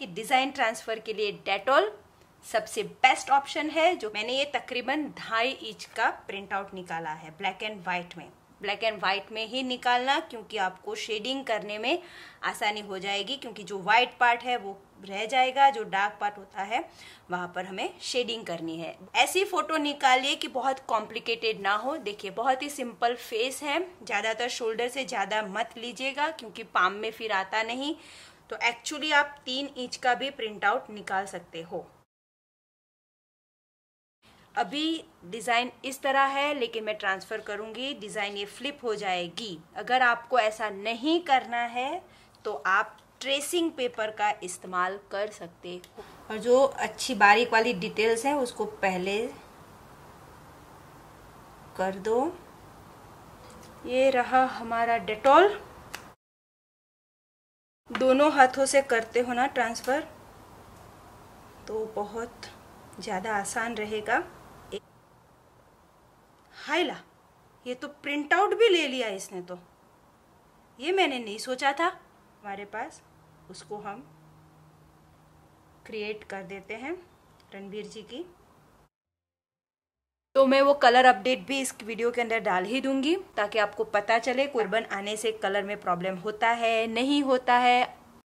कि design transfer के लिए डेटोल सबसे बेस्ट ऑप्शन है, जो मैंने ये तकरीबन ढाई इंच का प्रिंट आउट निकाला है ब्लैक एंड व्हाइट में। ब्लैक एंड वाइट में ही निकालना, क्योंकि आपको शेडिंग करने में आसानी हो जाएगी, क्योंकि जो व्हाइट पार्ट है वो रह जाएगा, जो डार्क पार्ट होता है, वहाँ पर हमें शेडिंग करनी है। ऐसी फ़ोटो निकालिए कि बहुत कॉम्प्लिकेटेड ना हो। देखिए, बहुत ही सिंपल फेस है। ज़्यादातर शोल्डर से ज़्यादा मत लीजिएगा, क्योंकि पाम में फिर आता नहीं। तो एक्चुअली आप तीन इंच का भी प्रिंट आउट निकाल सकते हो। अभी डिज़ाइन इस तरह है, लेकिन मैं ट्रांसफ़र करूँगी डिज़ाइन ये फ्लिप हो जाएगी। अगर आपको ऐसा नहीं करना है तो आप ट्रेसिंग पेपर का इस्तेमाल कर सकते हो। और जो अच्छी बारीक वाली डिटेल्स हैं, उसको पहले कर दो। ये रहा हमारा डेटॉल दोनों हाथों से करते हो ना ट्रांसफ़र तो बहुत ज़्यादा आसान रहेगा। हाइला ये तो प्रिंट आउट भी ले लिया इसने तो। ये मैंने नहीं सोचा था। हमारे पास उसको हम क्रिएट कर देते हैं रणबीर जी की। तो मैं वो कलर अपडेट भी इस वीडियो के अंदर डाल ही दूँगी ताकि आपको पता चले कुर्बन आने से कलर में प्रॉब्लम होता है, नहीं होता है।